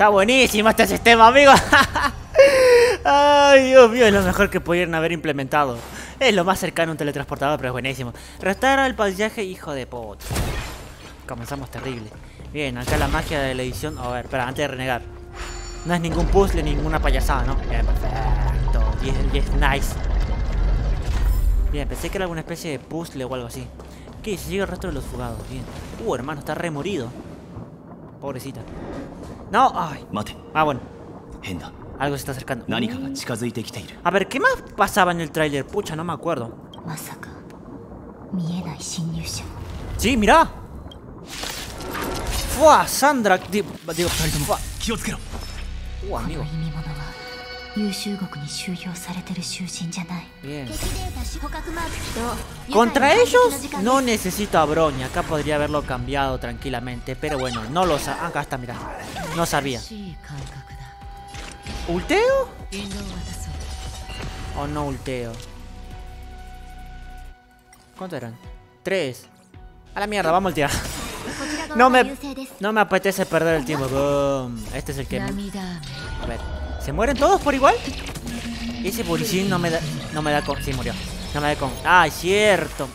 Está buenísimo este sistema, amigo. Ay, Dios mío, es lo mejor que pudieron haber implementado. Es lo más cercano a un teletransportador, pero es buenísimo. Restaurar el paisaje, hijo de puta. Comenzamos terrible. Bien, acá la magia de la edición. A ver, espera, antes de renegar. No es ningún puzzle, ninguna payasada, ¿no? Bien, perfecto. Y es, nice. Bien, pensé que era alguna especie de puzzle o algo así. ¿Qué? Se llega el resto de los fugados. Bien. Uh, hermano, está remorido. Pobrecita. No, ay. Mate. Ah, bueno. Algo se está acercando. A ver, ¿qué más pasaba en el tráiler? Pucha, no me acuerdo. Sí, mira. ¡Fua! Sandra. Digo, fua. Uh, amigo. Bien. Contra ellos no necesito a Broña. Acá podría haberlo cambiado tranquilamente. Pero bueno, no lo sabía. Acá está, mira. No sabía. ¿Ulteo? ¿O no ulteo? ¿Cuánto eran? Tres. A la mierda, vamos a ultear. No me, no me apetece perder el tiempo. Este es el que... A ver. ¿Se mueren todos por igual? Ese policín no me da... No me da con... Sí, murió. No me da con... ¡Ah, cierto!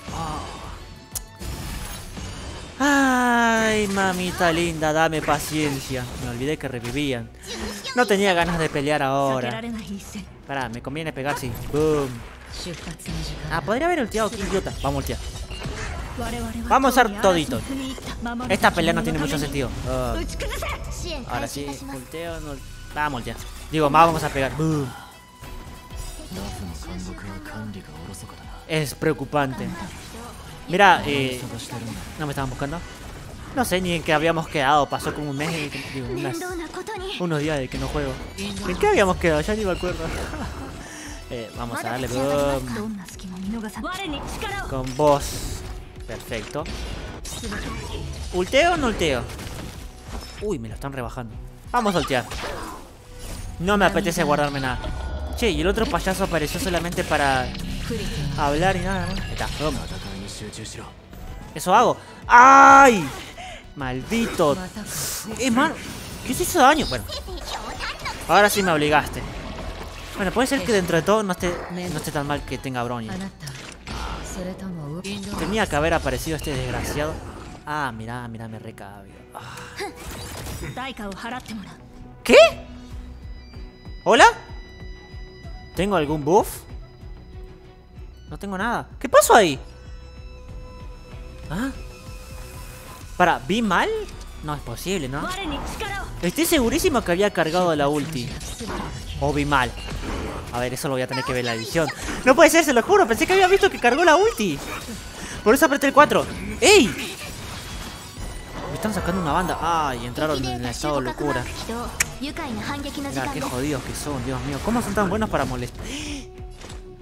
Ay, mamita linda, dame paciencia. Me olvidé que revivían. No tenía ganas de pelear ahora. Pará, me conviene pegar, sí. Boom. Ah, podría haber ultiado, qué idiota. Vamos a ultiar. Vamos a usar todito. Esta pelea no tiene mucho sentido. Ah. Ahora sí, ulteo, no... Vamos ya. Digo, más vamos a pegar. Boom. Es preocupante. Mira, eh, ¿no me estaban buscando? No sé ni en qué habíamos quedado. Pasó como un mes, digo, unas, unos días de que no juego. ¿En qué habíamos quedado? Ya ni me acuerdo. eh, vamos a darle boom. Con vos. Perfecto. ¿Ulteo o no ulteo? Uy, me lo están rebajando. Vamos a ultear. No me apetece guardarme nada. Che, y el otro payaso apareció solamente para hablar y nada. Ahí está, vamos. Eso hago. ¡Ay! Maldito. Eh, man. ¿Qué se hizo daño? Bueno. Ahora sí me obligaste. Bueno, puede ser que dentro de todo no esté, tan mal que tenga Bronya. Tenía que haber aparecido este desgraciado. Ah, mira, mira, me recabio. Ah. ¿Qué? ¿Hola? ¿Tengo algún buff? No tengo nada. ¿Qué pasó ahí? ¿Ah? Para, ¿vi mal? No es posible, ¿no? Estoy segurísimo que había cargado la ulti. O vi mal. A ver, eso lo voy a tener que ver en la edición. No puede ser, se lo juro. Pensé que había visto que cargó la ulti. Por eso apreté el 4. ¡Ey! Me están sacando una banda. Ay, entraron en el estado de locura. Mira, qué jodidos que son, Dios mío. ¿Cómo son tan buenos para molestar?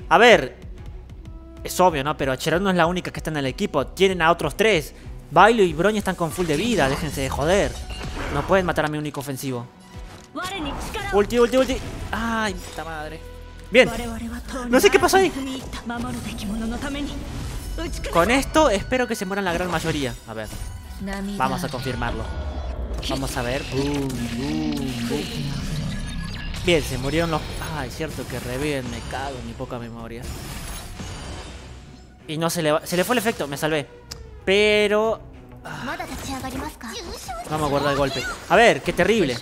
A ver. Es obvio, ¿no? Pero Cherón no es la única que está en el equipo. Tienen a otros tres. Bailo y Broña están con full de vida. Déjense de joder. No pueden matar a mi único ofensivo. Ulti, ulti, ulti. Ay, puta madre. Bien. No sé qué pasó ahí. Con esto espero que se mueran la gran mayoría. A ver. Vamos a confirmarlo. Vamos a ver. Bien, se murieron los... Ay, cierto que reviven. Me cago en mi poca memoria. Y no se le... Se le fue el efecto. Me salvé. Pero... Ah, no me acuerdo del golpe. A ver, qué terrible.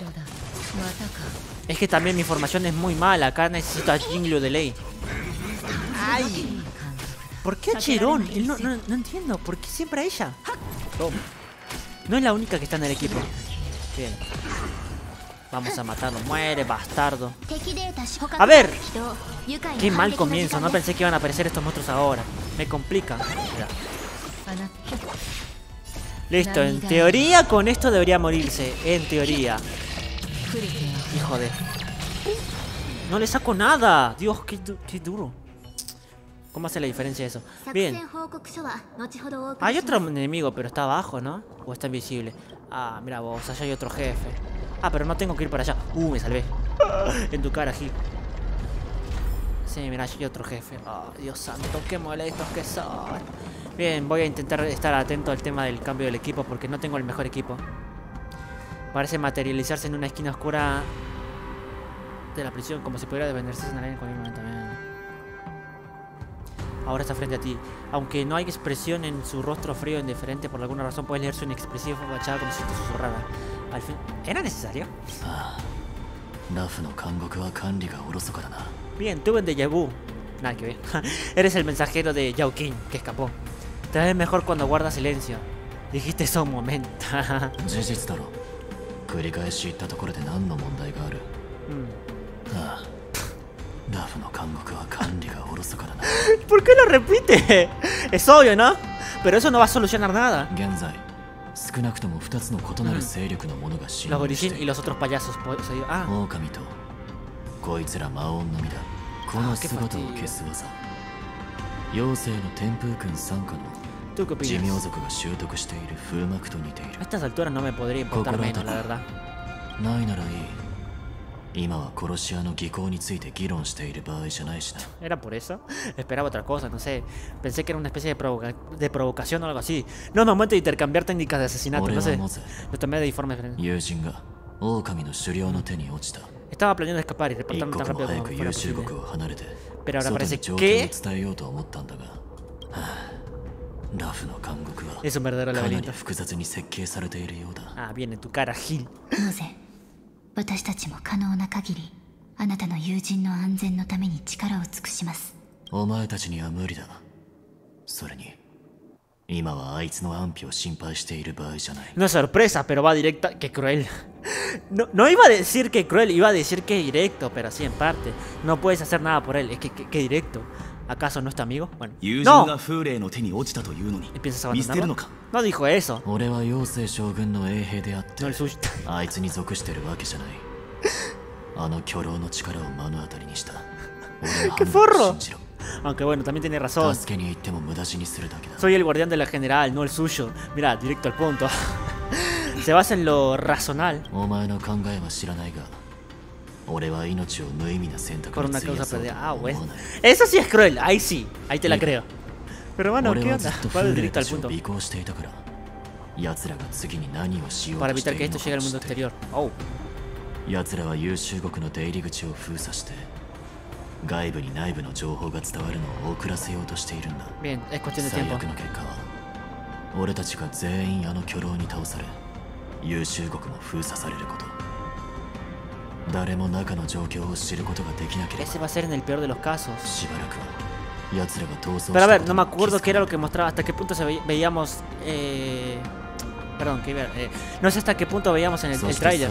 Es que también mi información es muy mala. Acá necesito a Jinglu de ley. ¡Ay! ¿Por qué a Cherón? No, no, no, entiendo. ¿Por qué siempre a ella? No es la única que está en el equipo. Bien. Vamos a matarlo. Muere, bastardo. A ver. Qué mal comienzo. No pensé que iban a aparecer estos monstruos ahora. Me complica. Listo. En teoría con esto debería morirse. En teoría. Hijo de... No le saco nada. Dios, qué, qué duro. ¿Cómo hace la diferencia eso? Bien. Hay otro enemigo, pero está abajo, ¿no? ¿O está invisible? Ah, mira vos, allá hay otro jefe. Ah, pero no tengo que ir para allá. Uh, me salvé. en tu cara, Gil. Sí, mira, hay otro jefe. Oh, Dios santo, qué molestos que son. Bien, voy a intentar estar atento al tema del cambio del equipo porque no tengo el mejor equipo. Parece materializarse en una esquina oscura de la prisión, como si pudiera defenderse en en cualquier momento. Ahora está frente a ti. Aunque no hay expresión en su rostro frío e indiferente, por alguna razón puedes leer su inexpresiva fachada como si te susurrara. Al fin... ¿Era necesario? Bien, tuve un déjà vu. Nada que ver. Eres el mensajero de Yao King, que escapó. Te ves mejor cuando guardas silencio. Dijiste eso un momento. ¿Por qué lo repite? Es obvio, ¿no? Pero eso no va a solucionar nada. Los Gorishin y los otros payasos. Ah. こいつら魔音のみだこの姿を消す技妖精の天風君傘下の寿命族が習得している風幕と似ている no、ないならいい今は殺し屋の技巧について議論している場合じゃないしな。え、ら、これさ。え、ら、otra cosa、のせ。ペンセケロン、スペシャル、で、プロボカション、おらがし。の、の、もて、いってる、かんべる、てんにかで、せ、しな、て、のせ。え、と、め、で、い、フォーメ、フェン。友人が、狼の狩猟の手に落ちた。Estaba planeando escapar y reportarme tan rápido como fuera posible. Pero ahora parece que... Es un verdadero laberinto. Ah, viene tu cara, Gil. 私たちも可能な限りあなたの友人の安全のために力を尽くしますお前たちには無理だそれに No es sorpresa, pero va directa. ¡Qué cruel! No, no, iba a decir que cruel, iba a decir que directo, pero sí en parte. No puedes hacer nada por él, es que, que, directo. ¿Acaso no es tu amigo? Bueno. ¡No! ¿Piensas abandonarlo? No dijo eso. No el suyo. ¡Qué forro! Aunque bueno, también tiene razón. Soy el guardián de la general, no el suyo. Mira, directo al punto. Se basa en lo razonal. Por una causa perdida. Ah, bueno. Eso sí es cruel, ahí sí, ahí te la creo. Pero bueno, ¿qué onda? Va directo al punto. Para evitar que esto llegue al mundo exterior. Oh. 外部に内部の情報が伝わるのを遅らせようとしているんだ最.悪の結果は俺たちが全員あの巨狼に倒され優秀国も封鎖されること誰も中の状況を知ることができなければ.しばらくは奴らが逃走 Pero a ver, no me acuerdo qué era lo que mostraba, hasta qué punto se ve- veíamos. Eh... Perdón, que. Eh, no sé hasta qué punto veíamos en el, el trailer.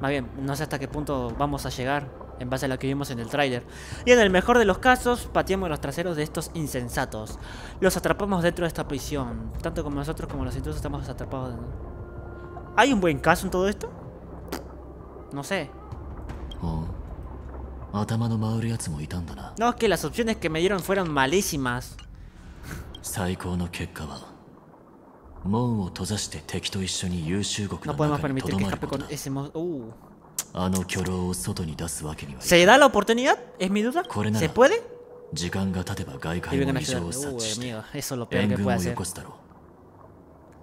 Más bien, no sé hasta qué punto vamos a llegar en base a lo que vimos en el tráiler. Y en el mejor de los casos, pateamos los traseros de estos insensatos. Los atrapamos dentro de esta prisión. Tanto como nosotros como los intrusos estamos atrapados. ¿Hay un buen caso en todo esto? No sé. Oh. No, es que las opciones que me dieron fueron malísimas. No podemos permitir que escape con ese... Uh. あの巨狼を外に出すわけにはいない。せいだろ、ポテこれなら、時間が経てば外界の異常を察知して、援軍を残すだろう。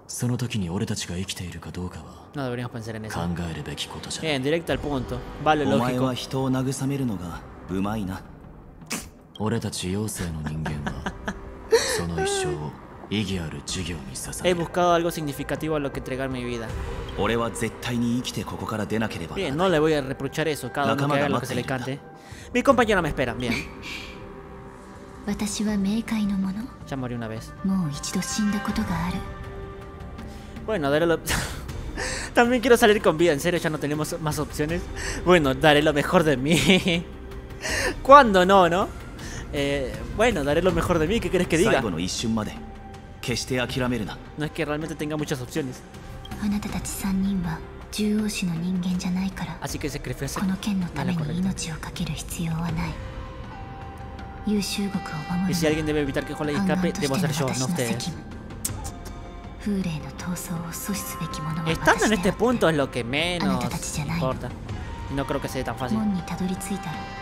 その時に俺たちが生きているかどうかは、考えるべきことじゃ。え、ディレクター、お前は人を慰めるのがうまいな。俺たち妖精の人間は、その一生を。He buscado algo significativo a lo que entregar mi vida. Bien, no le voy a reprochar eso, cada uno que haga lo que se le cante. Mi compañera me espera, bien. Ya morí una vez. Bueno, daré lo... También quiero salir con vida, en serio, ya no tenemos más opciones. Bueno, daré lo mejor de mí. ¿Cuándo no, no? Eh, bueno, daré lo mejor de mí, ¿qué quieres que diga? 決して諦めるな。No es que realmente tenga muchas opciones. あなたたち三人は獣王氏の人間じゃないから。Así que sacrificarse. この剣のために命をかける必要はない。優秀国を守る。Y si alguien debe evitar que Holly escape, debo ser yo, no ustedes. 風霊の闘争を阻止すべきものは Estando en este punto es lo que menos importa. No creo que sea tan fácil. 門にたどり着いたら。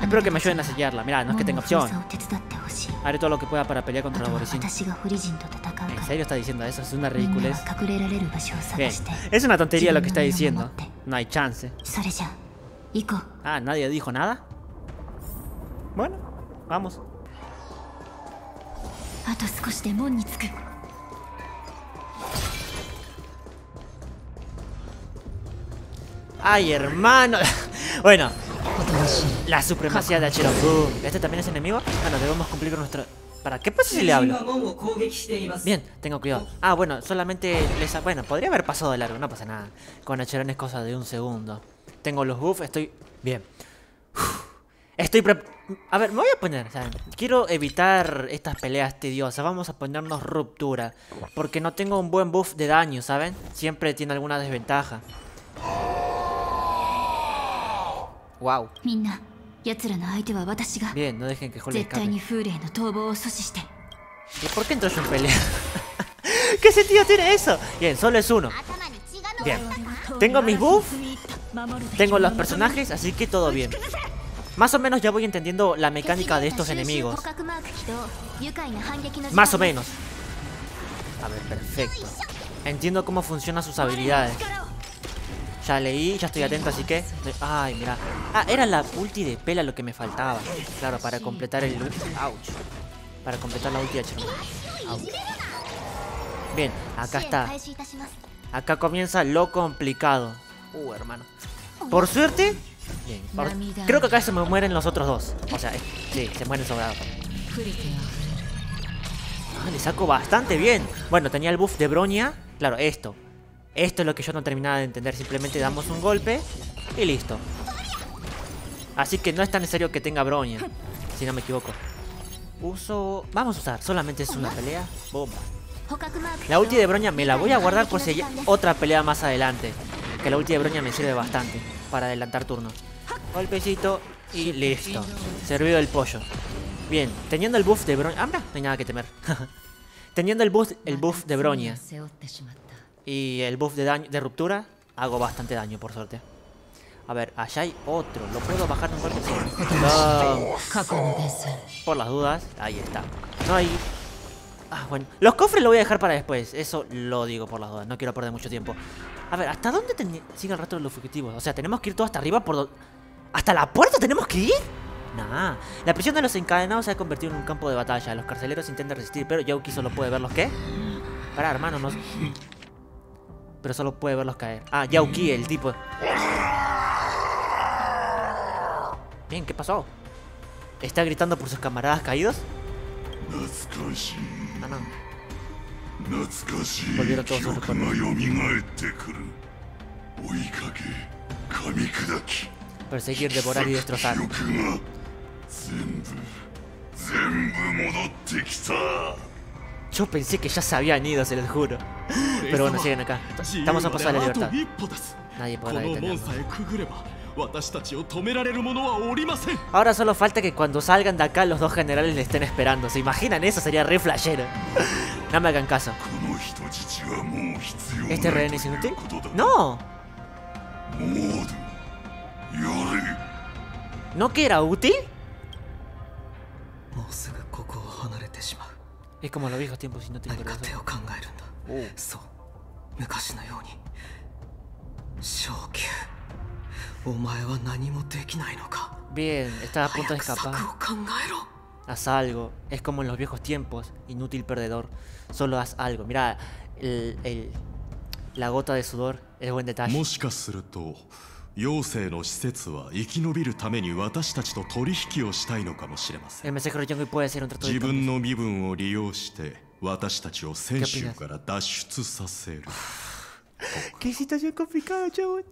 Espero que me ayuden a sellarla. Mira, no es que tenga opción. Haré todo lo que pueda para pelear contra la Borishin. ¿En serio está diciendo eso? Es una ridiculez. Bien, es una tontería lo que está diciendo. No hay chance. Ah, ¿nadie dijo nada? Bueno, vamos. Ay, hermano. bueno, la supremacía de Achiro. ¿Este también es enemigo? Bueno, debemos cumplir con nuestro... ¿Para qué pasa si le hablo? Bien, tengo cuidado. Ah, bueno, solamente les... Bueno, podría haber pasado de largo, no pasa nada. Con Acheron es cosa de un segundo. Tengo los buffs, estoy... Bien. Estoy pre... A ver, me voy a poner, Quiero evitar estas peleas tediosas. Vamos a ponernos ruptura. Porque no tengo un buen buff de daño, ¿saben? Siempre tiene alguna desventaja. Wow. Bien, no dejen que Holly escape. ¿Y por qué entró yo en pelea? ¿Qué sentido tiene eso? Bien, solo es uno. Bien. Tengo mis buffs. Tengo los personajes, así que todo bien. Más o menos ya voy entendiendo la mecánica de estos enemigos. Más o menos. A ver, perfecto. Entiendo cómo funcionan sus habilidades. Ya leí, ya estoy atento, así que... Ay, mira. Ah, era la ulti de pela lo que me faltaba. Claro, para completar el... Ouch. Para completar la ulti de Bien, acá está. Acá comienza lo complicado. Uh, hermano. Por suerte... Bien, creo que acá se me mueren los otros dos. O sea, sí, se mueren sobrados. Ah, le saco bastante bien. Bueno, tenía el buff de Broña. Claro, esto. Esto es lo que yo no terminaba de entender. Simplemente damos un golpe y listo. Así que no es tan necesario que tenga broña. Si no me equivoco. Uso... Vamos a usar. Solamente es una pelea. Bomba. La ulti de broña me la voy a guardar por si hay otra pelea más adelante. Que la ulti de broña me sirve bastante. Para adelantar turnos. Golpecito y listo. Servido el pollo. Bien, teniendo el buff de broña... Ah, no hay nada que temer. teniendo el buff, el buff de broña y el buff de, daño, de ruptura, hago bastante daño, por suerte. A ver, allá hay otro. ¿Lo puedo bajar un golpe? No. Por las dudas, ahí está. No hay... Ah, bueno. Los cofres lo voy a dejar para después. Eso lo digo por las dudas. No quiero perder mucho tiempo. A ver, ¿hasta dónde sigue el resto de los fugitivos? O sea, ¿tenemos que ir todo hasta arriba por... ¿Hasta la puerta tenemos que ir? Nah. La prisión de los encadenados se ha convertido en un campo de batalla. Los carceleros intentan resistir, pero Yauki solo puede ver los que... Para, hermano, no pero solo puede verlos caer. Ah, Yauki, el tipo. Bien, ¿qué pasó? ¿Está gritando por sus camaradas caídos? Ah, no. Volvieron todos sus recuerdos. Perseguir, devorar y destrozar. Yo pensé que ya se habían ido, se los juro. Pero bueno, siguen acá. Estamos a pasar la libertad. Nadie podrá detenernos. Ahora solo falta que cuando salgan de acá los dos generales le estén esperando. ¿Se imaginan eso? Sería re flashero. No me hagan caso. ¿Este rehén es inútil? ¡No! ¿No que era útil? Es como los viejos tiempos y no razón. Uh. Bien, estás a punto de escapar. Haz algo. Es como en los viejos tiempos. Inútil perdedor. Solo haz algo. Mira, el, el, la gota de sudor es buen detalle. 妖精の施設は生き延びるために私たちと取引をしたいのかもしれません自分の身分を利用して私たちを選手から脱出させる.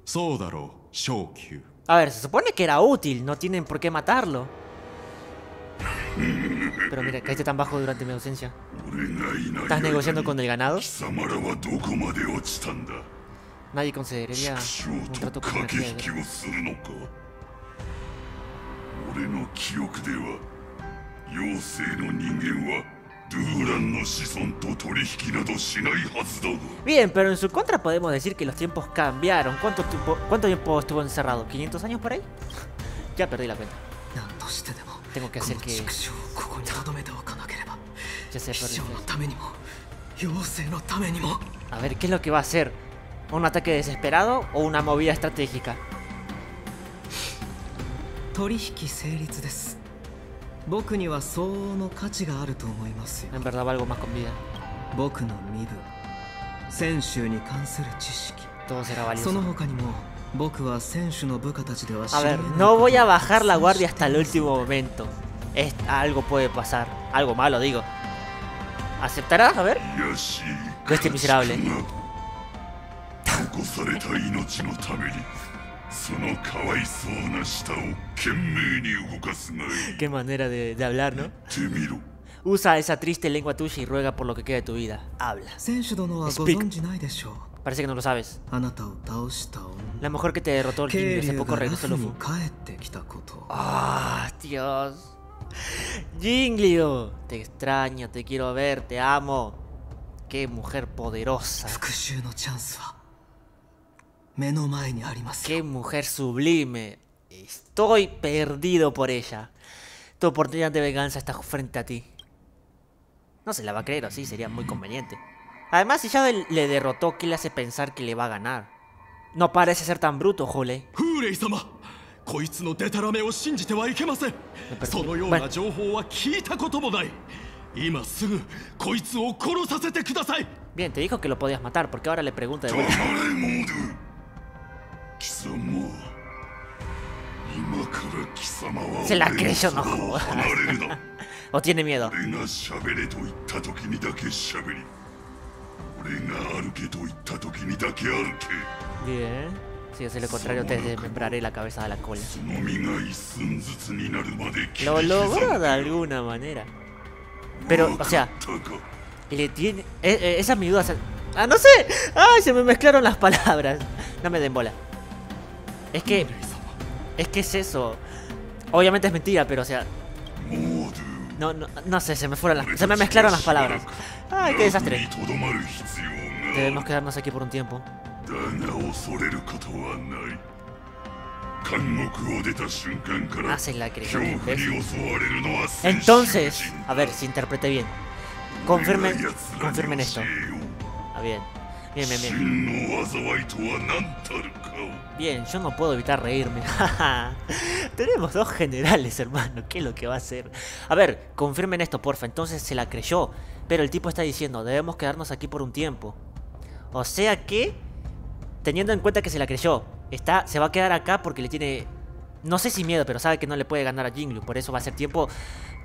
そうだろう、昇級。A ver, se supone que era útil, no tienen por qué matarlo. Pero mira, caíste tan bajo durante mi ausencia. ¿Estás negociando con el ganado? Nadie consideraría un trato con Bien, pero en su contra podemos decir que los tiempos cambiaron. ¿Cuánto tiempo, cuánto estuvo encerrado? ¿500 años por ahí? ya perdí la cuenta. Tengo que hacer que... Ya sé. A ver, ¿qué es lo que va a hacer? ¿Un ataque desesperado o una movida estratégica? En verdad algo más con vida. Todo será valioso. A ver, no voy a bajar la guardia hasta el último momento. Es, algo puede pasar. Algo malo, digo. ¿Aceptarás? A ver. Este miserable. Qué manera de, de hablar, ¿no? Usa esa triste lengua tuya y ruega por lo que queda de tu vida. Habla. Parece que no lo sabes. La mujer que te derrotó el Jinryu hace poco regresó Luffy. ¡Ah, Dios! Jinglio, te extraño, te quiero ver, te amo. Qué mujer poderosa. Qué mujer sublime. Estoy perdido por ella. Tu oportunidad de venganza está frente a ti. No se la va a creer así, sería muy conveniente. Además, si ya le derrotó, ¿qué le hace pensar que le va a ganar? No parece ser tan bruto, Jolei. Bueno. Bien, te dijo que lo podías matar, porque ahora le pregunta de vuelta. Se la creyó, no jodas. o tiene miedo. Bien. Si hace lo contrario, te desmembraré la cabeza de la cola. Lo logró de alguna manera. Pero, o sea, le tiene. Eh, eh, esa es mi duda. ¡Ah, no sé! ¡Ay, se me mezclaron las palabras! No me den bola. Es que. Es que es eso. Obviamente es mentira, pero o sea. No, no, no sé, se me fueron las. Se me mezclaron las palabras. ¡Ay, qué desastre! Debemos quedarnos aquí por un tiempo. Haces la creyó Entonces, a ver si interprete bien. Confirmen, confirmen esto. Ah, bien. Bien, bien, bien. Bien, yo no puedo evitar reírme. Tenemos dos generales, hermano. ¿Qué es lo que va a hacer? A ver, confirmen esto, porfa. Entonces se la creyó. Pero el tipo está diciendo, debemos quedarnos aquí por un tiempo. O sea que teniendo en cuenta que se la creyó, está, se va a quedar acá porque le tiene, no sé si miedo, pero sabe que no le puede ganar a Jinglu, por eso va a ser tiempo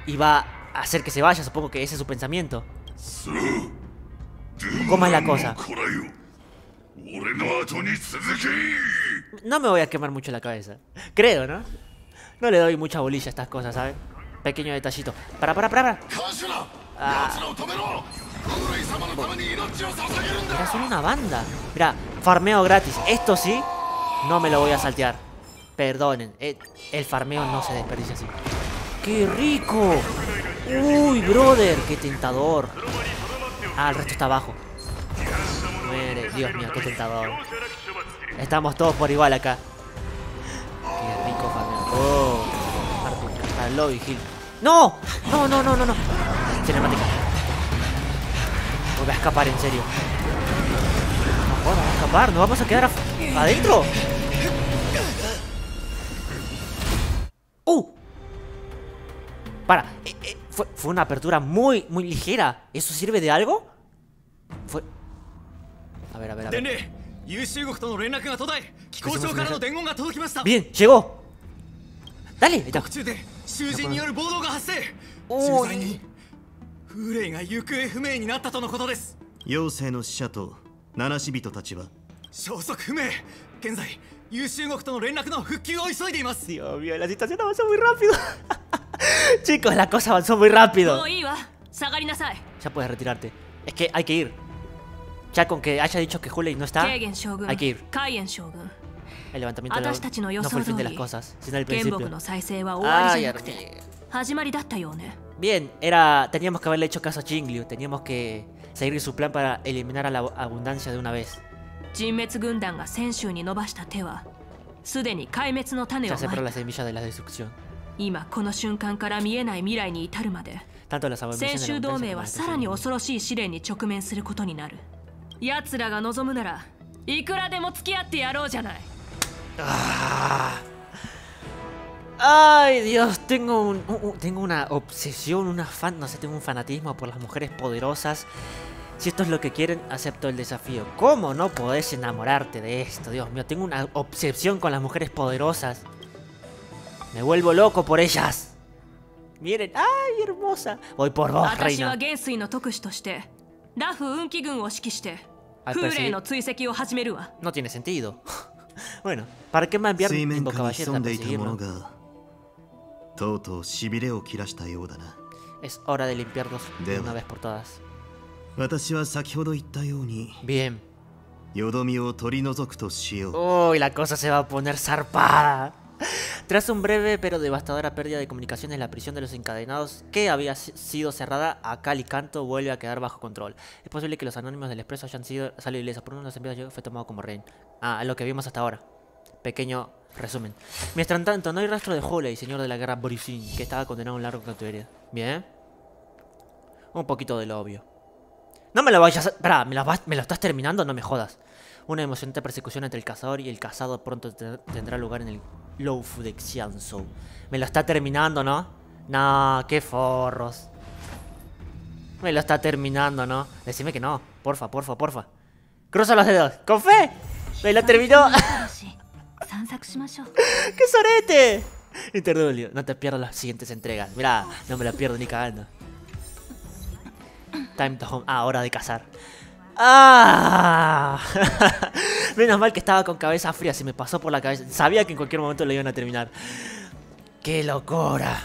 y va a hacer que se vaya, supongo que ese es su pensamiento. ¿Cómo es la cosa? No me voy a quemar mucho la cabeza. Creo, ¿no? No le doy mucha bolilla a estas cosas, ¿sabes? Pequeño detallito. Para, para, para. Ah. Mira, son una banda. Mira, farmeo gratis. Esto sí, no me lo voy a saltear. Perdonen, eh, el farmeo no se desperdicia así. ¡Qué rico! ¡Uy, brother! ¡Qué tentador! Ah, el resto está abajo. Dios mío, qué tentador. Estamos todos por igual acá. Qué rico farmeo. Oh, está lobby Hill. ¡No! ¡No, no, no, no, no! Cinemática. Voy a escapar, en serio. No vamos a escapar, nos vamos a quedar adentro. ¡Uh! Para, eh, eh, fue, fue, una apertura muy, muy ligera. ¿Eso sirve de algo? べらべら優秀国との連絡が途絶え気候省からの伝言が届きました。便集合。途中で囚人による暴動が発生。おお風霊が行方不明になったとのことです。妖精の使者と七死人たちは？消息不明。現在優秀国との連絡の復旧を急いでいます。よみやらじたせたましょうみらぴどチコラコサはソうみらぴどもういいわ。下がりなさい。シャポやらじられて。Es que hay. Ya con que haya dicho que Hulei no está, hay que ir. El levantamiento de la... no fue el fin de las cosas, sino el principio. Ay, Bien, era, teníamos que haberle hecho caso a Jingliu, teníamos que seguir su plan para eliminar a la abundancia de una vez. Ya sembró la semilla de la destrucción. Tanto la abundancia de la abundancia como la destrucción. に恐ろしい試練に直面することになる奴らが望むならいくらでも付き合ってやろうじゃない Ay, Dios, tengo un, tengo una obsesión, una fan, no sé, tengo un fanatismo por las mujeres poderosas. Si esto es lo que quieren, acepto el desafío. ¿Cómo no podés enamorarte de esto? Dios mío, tengo una obsesión con las mujeres poderosas. Me vuelvo loco por ellas. Miren, ¡ay, hermosa! Voy por vos, reina. No tiene sentido. bueno, ¿para qué me enviar caballero perseguirlo? Es hora de limpiarlos de una vez por todas. Bien. Uy, la cosa se va a poner zarpada. Tras un breve pero devastadora pérdida de comunicaciones, la prisión de los encadenados, que había sido cerrada a cal canto, vuelve a quedar bajo control. Es posible que los anónimos del expreso hayan sido salido ilesos, por uno de los enviados fue tomado como rey. Ah, lo que vimos hasta ahora. Pequeño resumen. Mientras tanto, no hay rastro de Holey, señor de la guerra Borisin, que estaba condenado a un largo cautiverio. Bien. Un poquito de lo obvio. No me lo vayas a... Espera, ¿me lo, ¿me lo estás terminando? No me jodas. Una emocionante persecución entre el cazador y el cazado pronto tendrá lugar en el De Xianzhou. Me lo está terminando, ¿no? No, qué forros. Me lo está terminando, ¿no? Decime que no. Porfa, porfa, porfa. Cruza los dedos. ¡Con fe! ¡Me lo terminó! ¡Qué sorete! Interludio. No te pierdas las siguientes entregas. Mira, no me la pierdo ni cagando. Time to home. Ah, hora de cazar. ¡Ah! Menos mal que estaba con cabeza fría, se me pasó por la cabeza. Sabía que en cualquier momento lo iban a terminar. ¡Qué locura!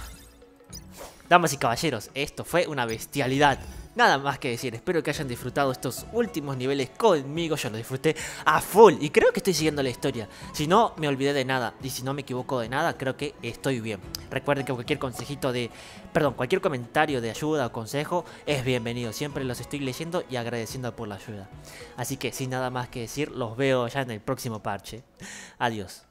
Damas y caballeros, esto fue una bestialidad. Nada más que decir, espero que hayan disfrutado estos últimos niveles conmigo, yo lo disfruté a full y creo que estoy siguiendo la historia. Si no me olvidé de nada y si no me equivoco de nada, creo que estoy bien. Recuerden que cualquier consejito de, perdón, cualquier comentario de ayuda o consejo es bienvenido. Siempre los estoy leyendo y agradeciendo por la ayuda. Así que sin nada más que decir, los veo ya en el próximo parche. Adiós.